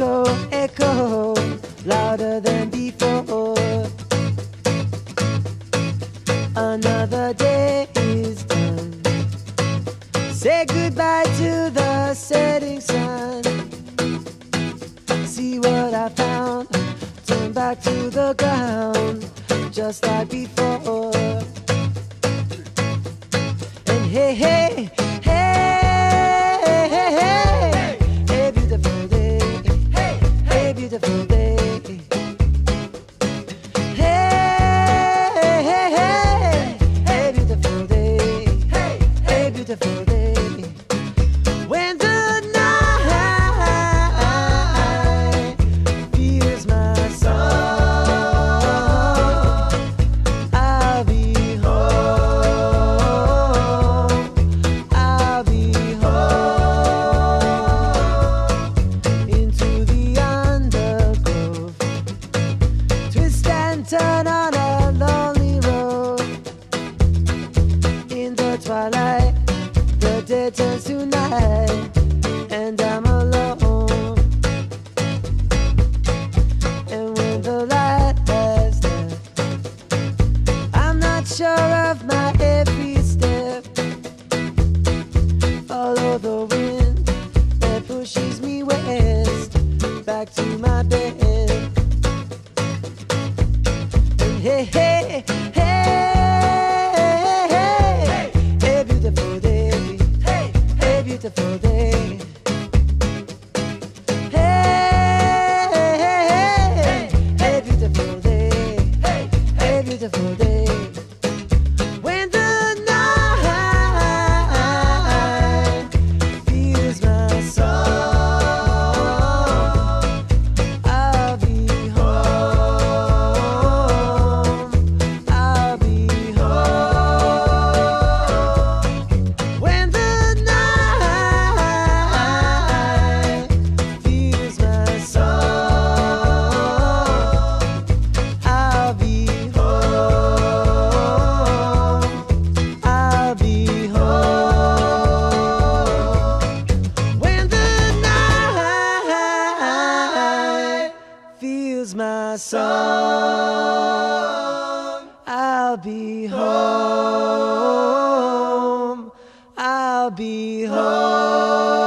echo, echo, louder than before. Another day is done. Say goodbye to the setting sun. See what I found. Turn back to the ground, just like before. And hey, hey, beautiful day. And I'm alone. And when the light I'm not sure of my every step. Follow the wind that pushes me west, back to my beautiful day. Feels my song. I'll be home. I'll be home.